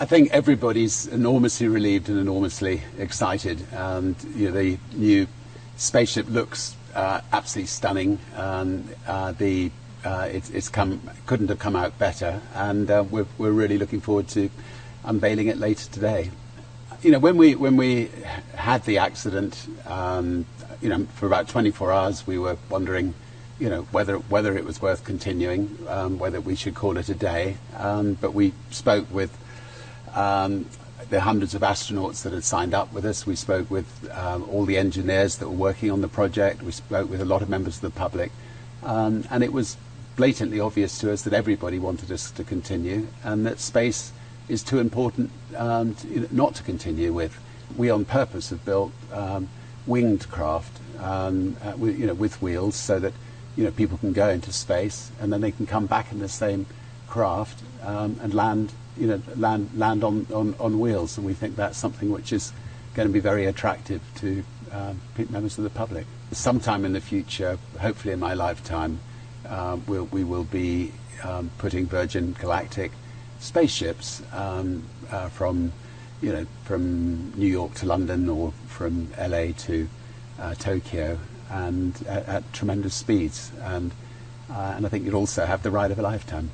I think everybody's enormously relieved and enormously excited. And you know, the new spaceship looks uh, absolutely stunning. Uh, the uh, it's, it's come couldn't have come out better. And uh, we're we're really looking forward to unveiling it later today. You know, when we when we had the accident, um, you know, for about 24 hours, we were wondering, you know, whether whether it was worth continuing, um, whether we should call it a day. Um, but we spoke with um, the hundreds of astronauts that had signed up with us. We spoke with um, all the engineers that were working on the project. We spoke with a lot of members of the public, um, and it was blatantly obvious to us that everybody wanted us to continue, and that space is too important um, to, not to continue with. We, on purpose, have built um, winged craft, um, uh, you know, with wheels, so that you know people can go into space and then they can come back in the same craft um, and land, you know, land land on, on, on wheels. And we think that's something which is going to be very attractive to um, members of the public. Sometime in the future, hopefully in my lifetime, uh, we'll, we will be um, putting Virgin Galactic spaceships um, uh, from, you know, from New York to London or from LA to uh, Tokyo, and at, at, tremendous speeds. And uh, and I think you'd also have the ride of a lifetime.